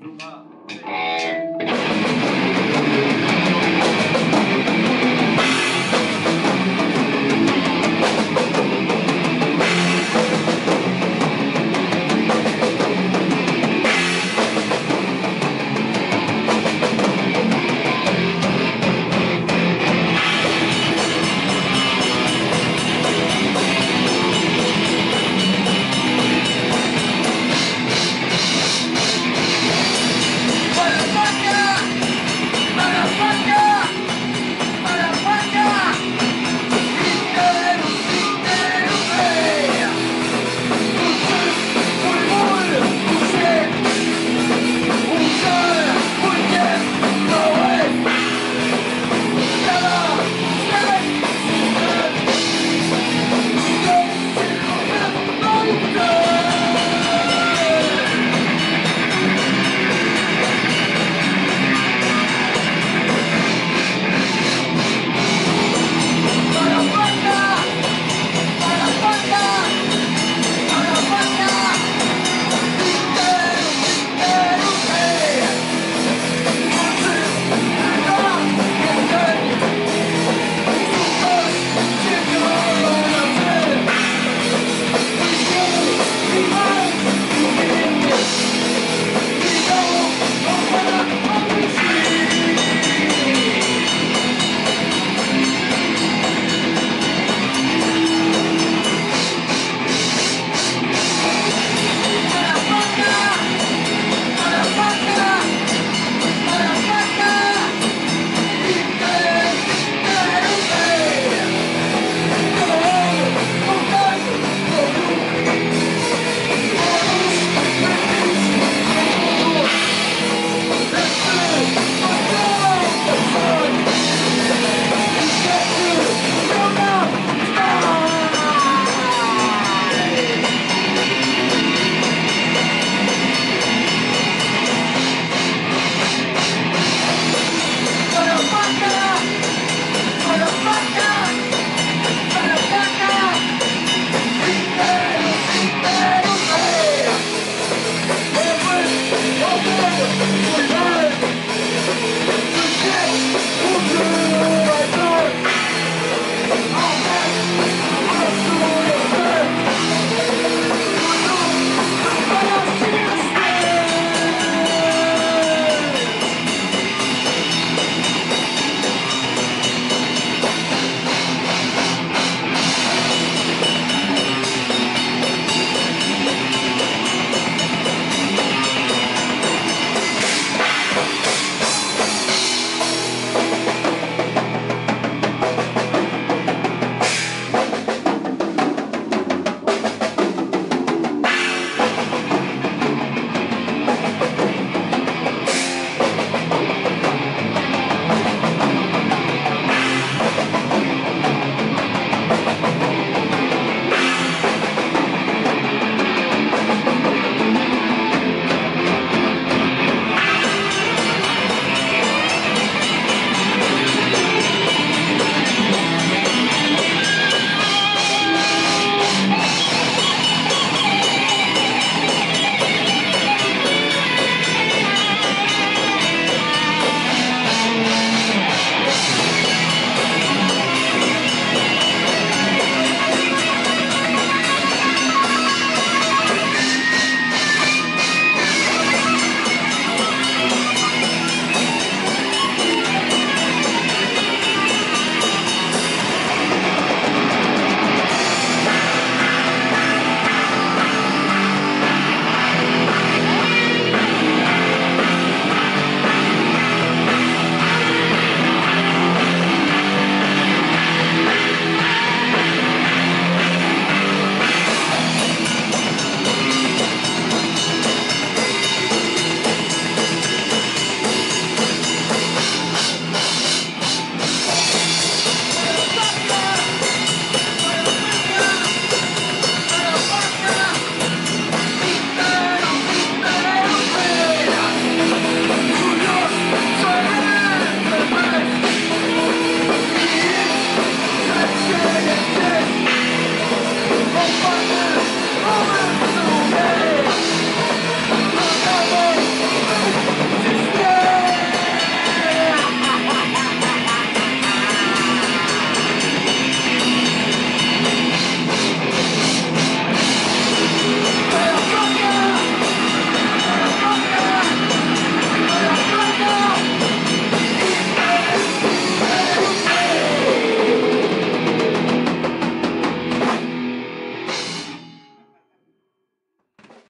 Ruha.